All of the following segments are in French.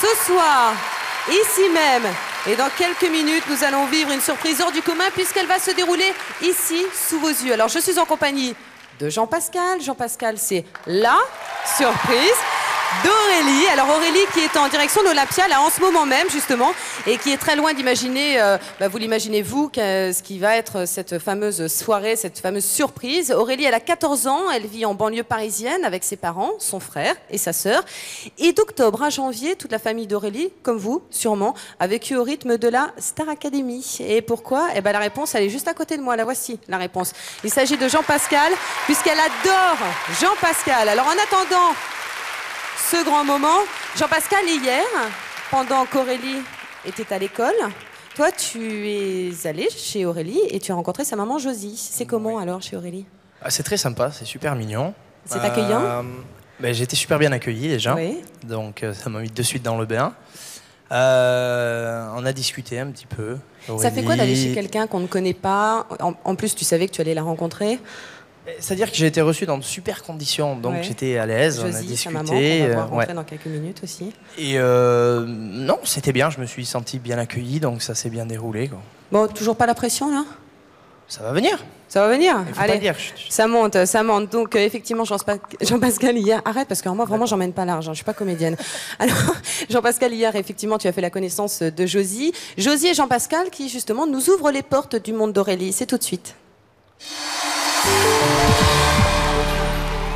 Ce soir, ici même, et dans quelques minutes, nous allons vivre une surprise hors du commun puisqu'elle va se dérouler ici, sous vos yeux. Alors, je suis en compagnie de Jean-Pascal. Jean-Pascal, c'est la surprise d'Aurélie. Alors Aurélie qui est en direction de l'Olympia là en ce moment même justement et qui est très loin d'imaginer, euh, bah, vous l'imaginez vous, ce qui va être cette fameuse soirée, cette fameuse surprise. Aurélie elle a 14 ans, elle vit en banlieue parisienne avec ses parents, son frère et sa sœur. Et d'octobre à janvier, toute la famille d'Aurélie, comme vous sûrement, a vécu au rythme de la Star Academy. Et pourquoi? Eh ben la réponse elle est juste à côté de moi, la voici la réponse. Il s'agit de Jean-Pascal puisqu'elle adore Jean-Pascal. Alors en attendant ce grand moment. Jean-Pascal, hier, pendant qu'Aurélie était à l'école, toi, tu es allé chez Aurélie et tu as rencontré sa maman Josie. C'est comment alors chez Aurélie? Ah, C'est très sympa, c'est super mignon. C'est accueillant? Euh, ben, J'ai été super bien accueilli déjà. Donc euh, ça m'a mis de suite dans le bain. Euh, on a discuté un petit peu. Ça fait quoi d'aller chez quelqu'un qu'on ne connaît pas? En, plus, tu savais que tu allais la rencontrer c'est-à-dire que j'ai été reçu dans de super conditions, donc j'étais à l'aise, on a discuté. on va euh, rentrer dans quelques minutes aussi. Et euh, non, c'était bien, je me suis senti bien accueilli, donc ça s'est bien déroulé. Bon, toujours pas la pression là? Ça va venir. Ça va venir Allez, dire, ça monte, ça monte. Donc euh, effectivement, Jean-Pascal hier, arrête parce que moi vraiment j'emmène pas l'argent, je suis pas comédienne. Alors Jean-Pascal hier, effectivement, tu as fait la connaissance de Josie. Josie et Jean-Pascal qui justement nous ouvrent les portes du monde d'Aurélie. C'est tout de suite.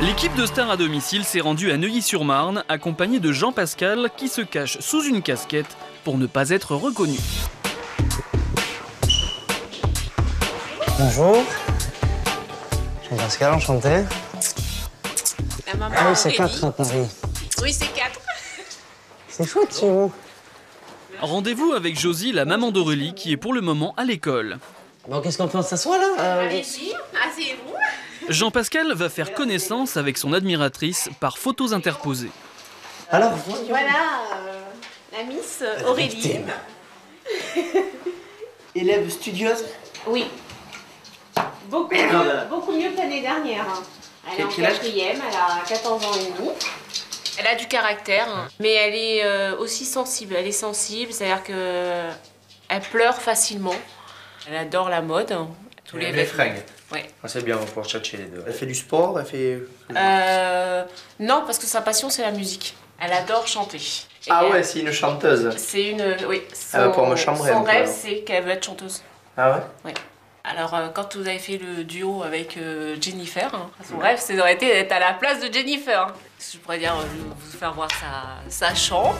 L'équipe de Star à domicile s'est rendue à Neuilly-sur-Marne, accompagnée de Jean Pascal qui se cache sous une casquette pour ne pas être reconnu. Bonjour. Jean Pascal, enchanté. La maman ah oui, c'est quatre à Paris. Oui, c'est quatre. C'est chouette chez vous. Rendez-vous avec Josie, la maman d'Aurélie, qui est pour le moment à l'école. Bon, qu'est-ce qu'on pense s'asseoir là? Euh... Allez-y, asseyez-vous. Jean-Pascal va faire connaissance avec son admiratrice par photos interposées. Alors, voilà euh, la Miss Aurélie. Élève studieuse Oui. Beaucoup mieux, beaucoup mieux que l'année dernière. Elle est en quatrième, elle a 14 ans et demi. Elle a du caractère, mais elle est euh, aussi sensible. Elle est sensible, c'est-à-dire que elle pleure facilement. Elle adore la mode. Tous les, les fringues. Ouais. Ah, c'est bien, on va chercher les deux. Elle fait du sport, elle fait. Euh, non, parce que sa passion c'est la musique. Elle adore chanter. ah ouais, c'est une chanteuse. C'est une, oui. Son, elle va me chambrer. Son rêve, c'est qu'elle veut être chanteuse. Ah ouais? Oui. Alors, euh, quand vous avez fait le duo avec euh, Jennifer, hein, son rêve, c'est d'être été à la place de Jennifer. Je pourrais dire, vous faire voir sa, sa chambre.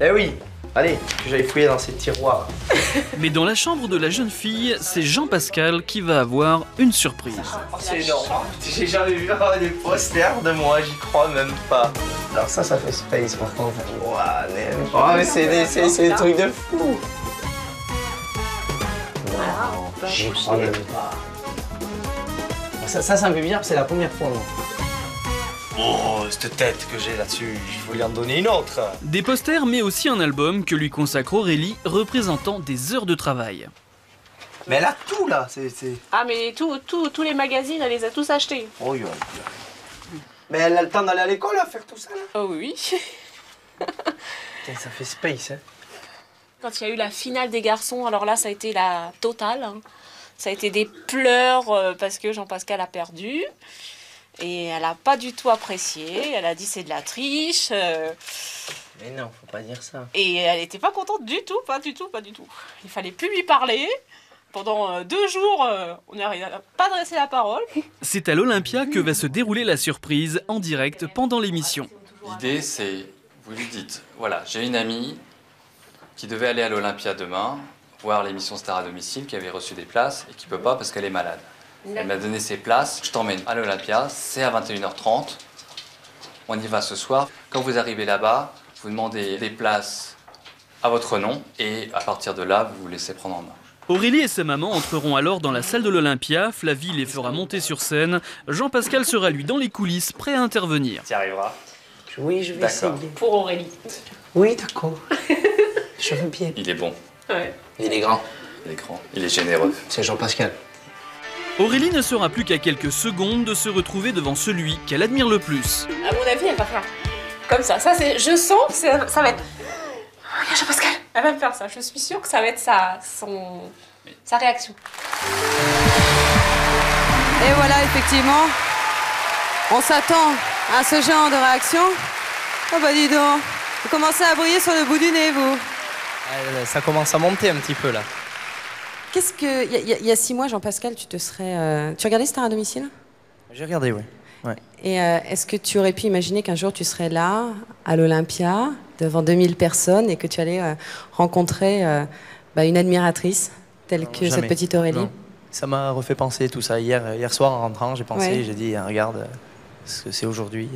Eh oui, Allez, que j'aille fouiller dans ces tiroirs. Mais dans la chambre de la jeune fille, c'est Jean-Pascal qui va avoir une surprise. Oh, c'est énorme. J'ai jamais vu des posters de moi, j'y crois même pas. Alors ça, ça fait space par contre. Mais, oh, mais c'est des, trucs de fou. J'y crois même pas. Ça, ça, ça me fait bizarre, c'est la première fois. Moi. Oh, cette tête que j'ai là-dessus, je voulais en donner une autre. Des posters, mais aussi un album que lui consacre Aurélie, représentant des heures de travail. Mais elle a tout là, c'est. Ah, mais tout, tous les magazines, elle les a tous achetés. Oh, oui. Mais elle a le temps d'aller à l'école à faire tout ça là Oh oui. ça fait space, hein. Quand il y a eu la finale des garçons, alors là, ça a été la totale. Hein. Ça a été des pleurs euh, parce que Jean-Pascal a perdu. Et elle n'a pas du tout apprécié. Elle a dit c'est de la triche. Euh. Mais non, faut pas dire ça. Et elle n'était pas contente du tout, pas du tout, pas du tout. Il fallait plus lui parler. Pendant euh, deux jours, euh, on n'a pas adressé la parole. C'est à l'Olympia que va se dérouler la surprise en direct pendant l'émission. L'idée, c'est, vous lui dites, voilà, j'ai une amie qui devait aller à l'Olympia demain, voir l'émission Star à domicile, qui avait reçu des places et qui peut pas parce qu'elle est malade. Elle m'a donné ses places. Je t'emmène à l'Olympia. C'est à 21h30. On y va ce soir. Quand vous arrivez là-bas, vous demandez des places à votre nom et à partir de là, vous vous laissez prendre en main. Aurélie et sa maman entreront alors dans la salle de l'Olympia. Flavie les fera monter sur scène. Jean-Pascal sera lui dans les coulisses, prêt à intervenir. Tu arriveras Oui, je vais essayer. Pour Aurélie. Oui, d'accord. je veux bien. Il est bon. Ouais. Il est grand. Il est grand. Il est généreux. C'est Jean-Pascal. Aurélie ne sera plus qu'à quelques secondes de se retrouver devant celui qu'elle admire le plus. À mon avis, elle va faire. Comme ça. Ça, c'est. Je sens que ça, va être. Regarde Jean-Pascal, elle va me faire ça. Je suis sûre que ça va être sa, son, sa réaction. Et voilà, effectivement, on s'attend à ce genre de réaction. Oh bah dis donc, vous commencez à briller sur le bout du nez, vous. Euh, Ça commence à monter un petit peu là. Qu'est-ce que. Il y, a- y six mois, Jean-Pascal, tu te serais. euh, Tu regardais Star à domicile? J'ai regardé, oui. Ouais. Et euh, est-ce que tu aurais pu imaginer qu'un jour tu serais là, à l'Olympia, devant 2000 personnes, et que tu allais euh, rencontrer euh, bah, une admiratrice, telle Non, que jamais. cette petite Aurélie? Non. Ça m'a refait penser tout ça. Hier, hier soir, en rentrant, j'ai pensé, Ouais. j'ai dit, ah, regarde, ce que c'est aujourd'hui.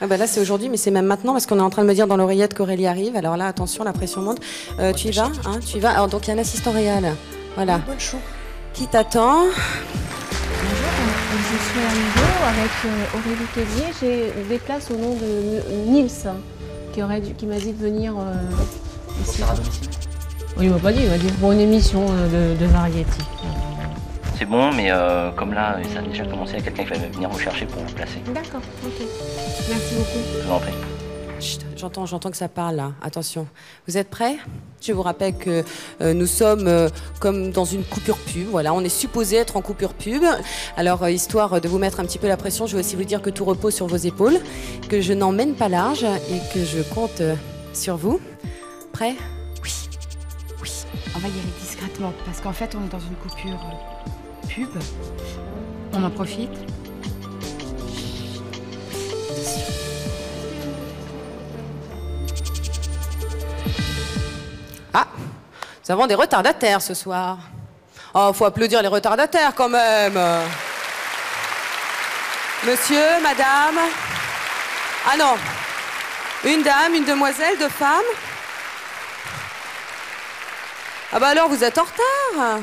Ah bah Là, c'est aujourd'hui, mais c'est même maintenant, parce qu'on est en train de me dire dans l'oreillette qu'Aurélie arrive. Alors là, attention, la pression monte. Euh, tu y vas hein, Tu y vas Alors, donc, il y a un assistant réel. Voilà. Qui t'attend Je suis à Lugo avec euh, Aurélie Tellier. J'ai des places au nom de Nils qui, aurait dû- qui m'a dit de venir euh, ici. Oui, il m'a pas dit, il m'a dit pour une émission euh, de, de variété. C'est bon, mais euh, comme là, ça a déjà commencé, il y a quelqu'un qui va venir vous chercher pour vous placer. D'accord, ok. Merci beaucoup. Je vous en prie. J'entends, j'entends que ça parle là. Attention. Vous êtes prêts? Je vous rappelle que euh, nous sommes euh, comme dans une coupure pub. Voilà, on est supposé être en coupure pub. Alors, euh, histoire de vous mettre un petit peu la pression, je vais aussi vous dire que tout repose sur vos épaules, que je n'emmène pas large et que je compte sur vous. Prêts? Oui. Oui. On va y aller discrètement parce qu'en fait, on est dans une coupure pub. On en profite. Nous avons des retardataires ce soir. Oh, faut applaudir les retardataires quand même. Monsieur, madame. Ah non. Une dame, une demoiselle, deux femmes. Ah bah alors, vous êtes en retard.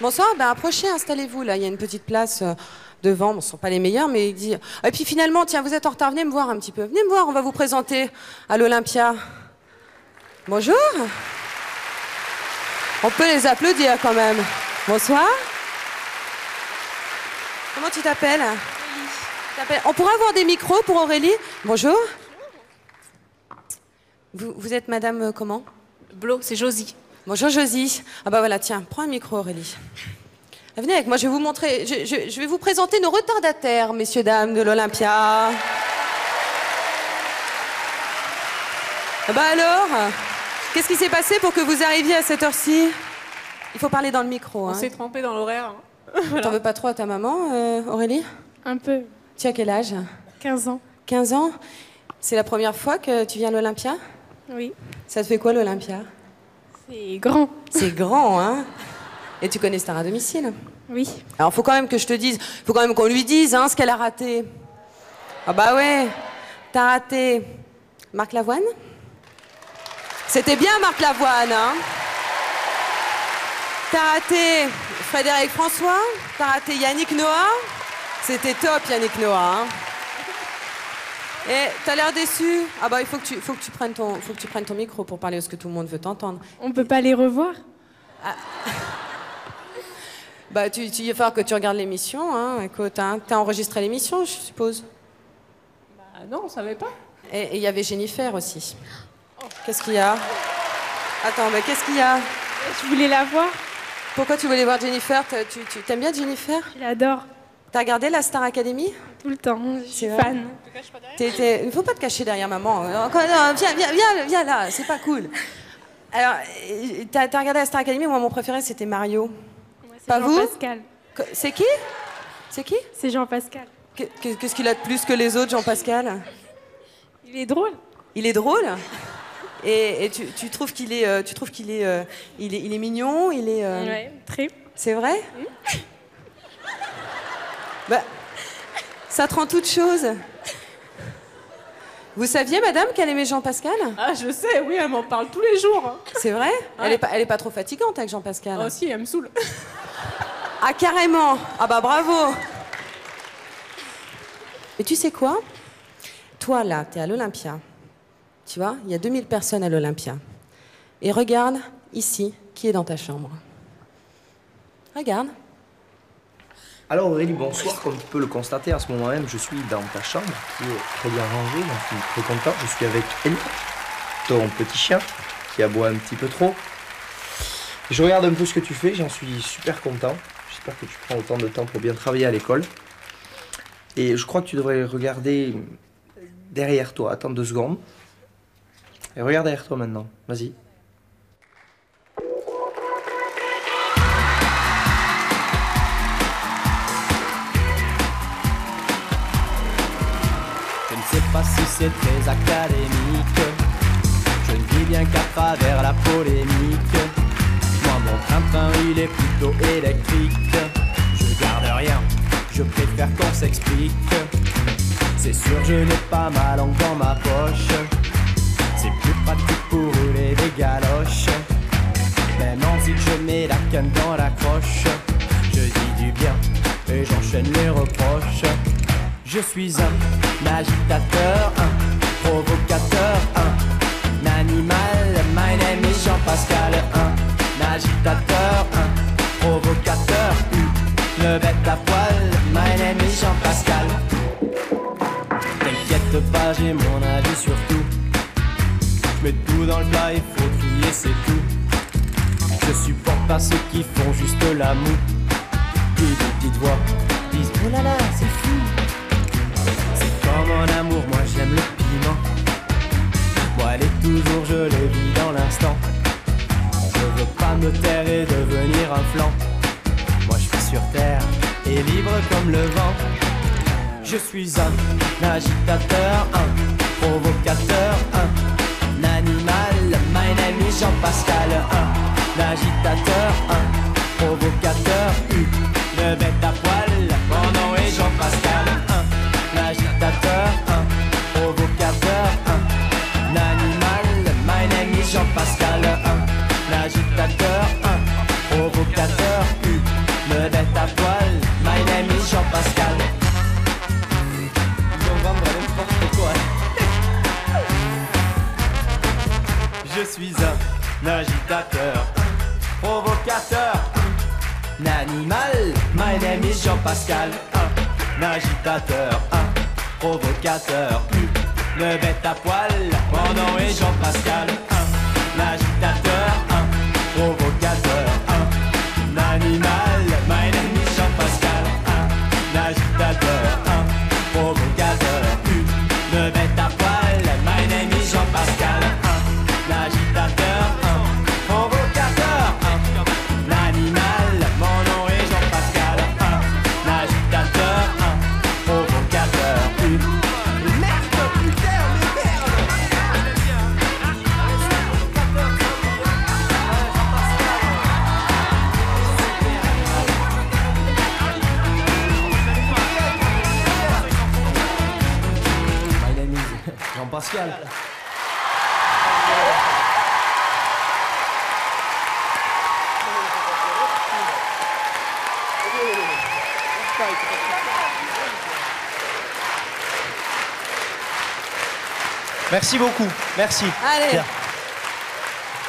Bonsoir, ben approchez, installez-vous là. Il y a une petite place euh, devant. Bon, ce ne sont pas les meilleurs, mais il dit. Et puis finalement, tiens, vous êtes en retard, venez me voir un petit peu. Venez me voir, on va vous présenter à l'Olympia. Bonjour. On peut les applaudir quand même. Bonsoir. Comment tu t'appelles? T'appelles- On pourrait avoir des micros pour Aurélie Bonjour. Vous, vous êtes madame euh, comment? Blo, c'est Josie. Bonjour Josie. Ah bah voilà, tiens, prends un micro Aurélie. Venez avec moi, je vais vous montrer, je, je- je vais vous présenter nos retardataires, messieurs, dames de l'Olympia. Ah bah alors, qu'est-ce qui s'est passé pour que vous arriviez à cette heure-ci? Il faut parler dans le micro. On Hein. s'est trompé dans l'horaire. T'en veux pas trop à ta maman, euh, Aurélie? Un peu. Tu as quel âge? 15 ans. 15 ans C'est la première fois que tu viens à l'Olympia? Oui. Ça te fait quoi l'Olympia? C'est grand. C'est grand, hein Et tu connais Star à domicile? Oui. Alors, faut quand même que je te dise, faut quand même qu'on lui dise hein, ce qu'elle a raté. Ah bah ouais, t'as raté Marc Lavoine? C'était bien Marc Lavoine, hein T'as raté Frédéric François T'as raté Yannick Noah C'était top Yannick Noah, hein Et t'as l'air déçu Ah bah il faut que tu, faut que tu prennes ton, faut que tu prennes ton micro pour parler parce que tout le monde veut t'entendre. On peut pas les revoir? Bah, tu, tu, il va falloir que tu regardes l'émission. Hein. Écoute, hein, t'as enregistré l'émission, je suppose? Ah non, on savait pas. Et il y avait Jennifer aussi. Qu'est-ce qu'il y a? Attends, mais qu'est-ce qu'il y a? Je voulais la voir? Pourquoi tu voulais voir Jennifer? T'as- Tu, tu t'aimes bien Jennifer? Je l'adore. T'as regardé la Star Academy? Tout le temps. Je suis fan. Il ne faut pas te cacher derrière maman. Non, viens, viens, viens, viens là, c'est pas cool. Alors, t'as as regardé la Star Academy? Moi, mon préféré, c'était Mario. C'est Pas vous? Jean-Pascal. C'est qui? C'est qui? C'est Jean-Pascal. Que- que- Qu'est-ce qu'il a de plus que les autres, Jean-Pascal? Il est drôle. Il est drôle? Et, et tu, tu trouves qu'il est, euh, tu trouves qu'il est, euh, il est, il est mignon, il est. euh, Ouais, très. C'est vrai Bah, ça te rend toute chose. Vous saviez, madame, qu'elle aimait Jean-Pascal? Ah, je sais, oui, elle m'en parle tous les jours. hein. C'est vrai? Elle est pas, elle est pas trop fatigante avec Jean-Pascal. Ah, si, elle me saoule. Ah carrément Ah bah bravo Mais tu sais quoi? Toi là, t'es à l'Olympia. Tu vois, il y a 2000 personnes à l'Olympia. Et regarde ici qui est dans ta chambre. Regarde. Alors Aurélie, bonsoir. Comme tu peux le constater, à ce moment même, je suis dans ta chambre, qui est très bien rangée, je suis très content. Je suis avec Ellie, ton petit chien, qui aboie un petit peu trop. Je regarde un peu ce que tu fais, j'en suis super content. J'espère que tu prends autant de temps pour bien travailler à l'école. Et je crois que tu devrais regarder derrière toi. Attends deux secondes. Et regarde derrière toi maintenant. Vas-y. Je ne sais pas si c'est très académique. Je ne vis bien qu'à travers la polémique. Moi, mon train-train, il est plutôt électrique. Je garde rien, je préfère qu'on s'explique. C'est sûr, je n'ai pas ma langue dans ma poche. Plus pratique pour rouler des galoches. Même ensuite, je mets la canne dans la croche. Je dis du bien et j'enchaîne les reproches. Je suis un agitateur, un provocateur, un animal. My name is Jean-Pascal, un agitateur, un provocateur, une bête à poil. My name is Jean-Pascal. T'inquiète pas, j'ai mon avis sur tout. Mets tout dans le plat, il faut crier, c'est tout. Je supporte pas ceux qui font juste la moue. Qui de petites voix disent Oh là là, c'est fou. C'est comme en amour, moi j'aime le piment. Moi, elle est toujours, je le vis dans l'instant. Je veux pas me taire et devenir un flanc. Moi, je suis sur terre et libre comme le vent. Je suis un agitateur, un provocateur, un name is Jean-Pascal, un agitateur, un provocateur, une bête à poil. Jean-Pascal, un agitateur, un provocateur, une bête à poil. Mon nom est Jean-Pascal, un agitateur, un provocateur, un animal. My name is Jean-Pascal, un agitateur, un provocateur, une bête à poil. My name is Jean-Pascal, un provocateur, une merde, putain, mais My name is Jean-Pascal. Merci beaucoup. Merci. Allez.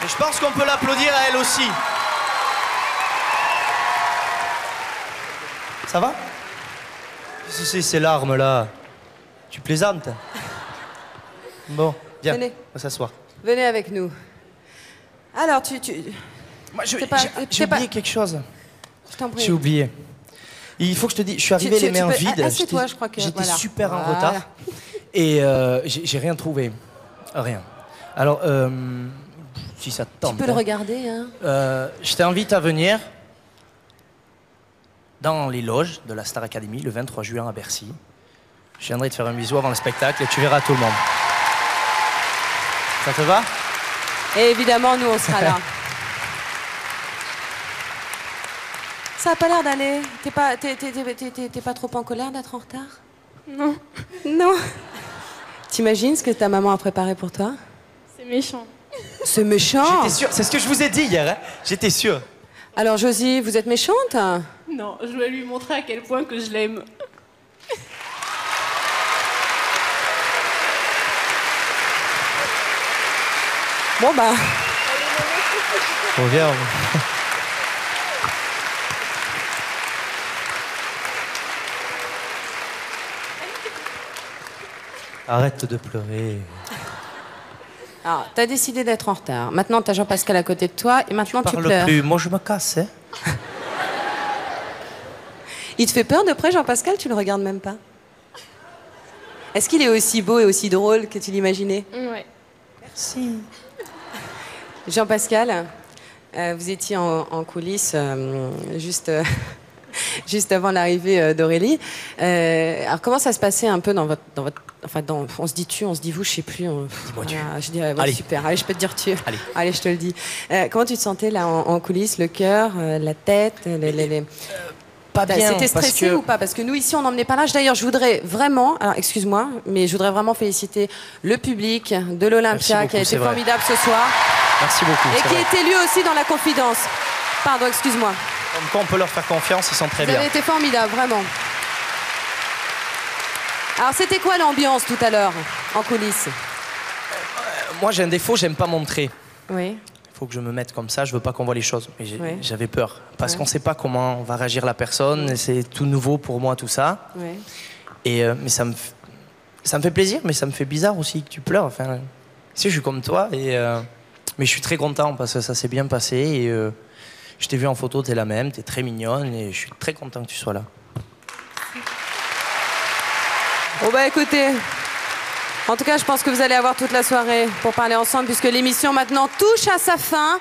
Et je pense qu'on peut l'applaudir à elle aussi. Ça va? Si, si, ces larmes là. Tu plaisantes? Bon, viens, Venez. on va s'asseoir. Venez avec nous. Alors, tu. tu... Moi, je- T'es pas- j'ai- t'es j'ai pas- oublié quelque chose. Je t'en prie. J'ai oublié. Il faut que je te dise, je suis arrivé tu- les tu mains peux- vides. assieds-toi, J'étais- je crois que- J'étais voilà. super en Voilà. retard. Et euh, j'ai rien trouvé. Rien. Alors, euh, si ça te tente. Tu peux le hein. regarder, hein Euh, je t'invite à venir dans les loges de la Star Academy le 23 juin à Bercy. Je viendrai te faire un bisou avant le spectacle et tu verras tout le monde. Ça te va? Et évidemment, nous, on sera là. Ça a pas l'air d'aller. T'es pas, t'es, t'es- t'es- t'es- t'es- t'es pas trop en colère d'être en retard? Non, Non. T'imagines ce que ta maman a préparé pour toi? C'est méchant. C'est méchant? J'étais sûr, c'est ce que je vous ai dit hier. hein. J'étais sûr. Alors, Josie, vous êtes méchante? Non, je vais lui montrer à quel point que je l'aime. Bon, bah. Reviens. Arrête de pleurer. Alors, t'as décidé d'être en retard. Maintenant, t'as Jean-Pascal à côté de toi et maintenant tu, Parle pleures. plus. Moi, je me casse, hein. Il te fait peur de près, Jean-Pascal? Tu le regardes même pas Est-ce qu'il est aussi beau et aussi drôle que tu l'imaginais? Ouais. Merci. Jean-Pascal, euh, vous étiez en, en coulisses euh, juste, euh, juste avant l'arrivée euh, d'Aurélie. Euh, alors, comment ça se passait un peu dans votre. Dans votre enfin, dans, on se dit tu, on se dit vous, je sais plus. on- Dis-moi tu. voilà, je dirais, bon, Allez. super. Allez, je peux te dire tu. Allez. je te le dis. Euh, comment tu te sentais là en, en coulisses Le cœur, euh, la tête les, les- les- Pas bien. C'était stressé que- ou pas? Parce que nous, ici, on n'emmenait pas l'âge. D'ailleurs, je voudrais vraiment, alors excuse-moi, mais je voudrais vraiment féliciter le public de l'Olympia beaucoup, qui a été vrai. formidable ce soir Merci beaucoup. et qui vrai. était lui aussi dans la confidence. Pardon, excuse-moi. Comme quoi, on peut leur faire confiance, ils sont très Vous bien. avez été formidable, vraiment. Alors, c'était quoi l'ambiance tout à l'heure en coulisses Moi, j'ai un défaut, j'aime pas montrer. Oui. Il faut que je me mette comme ça, je veux pas qu'on voit les choses. Mais j'avais peur. Parce Ouais. qu'on sait pas comment va réagir la personne, c'est tout nouveau pour moi, tout ça. Oui. Et, euh, mais ça me, ça me fait plaisir, mais ça me fait bizarre aussi que tu pleures. Enfin, si, je suis comme toi, et, euh, mais je suis très content parce que ça s'est bien passé. Et euh, je t'ai vu en photo, t'es la même, t'es très mignonne, et je suis très content que tu sois là. Bon bah écoutez, en tout cas je pense que vous allez avoir toute la soirée pour parler ensemble puisque l'émission maintenant touche à sa fin.